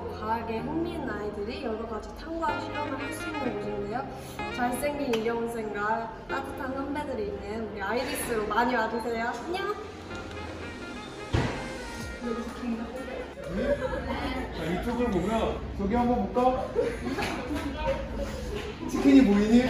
과학에 흥미있는 아이들이 여러 가지 탐구와 실험을 할 수 있는 곳인데요. 잘생긴 이경생과 따뜻한 선배들이 있는 우리 아이리스로 많이 와주세요. 안녕. 자, 이쪽을 보면 저기 한번 볼까? 치킨이 보이니?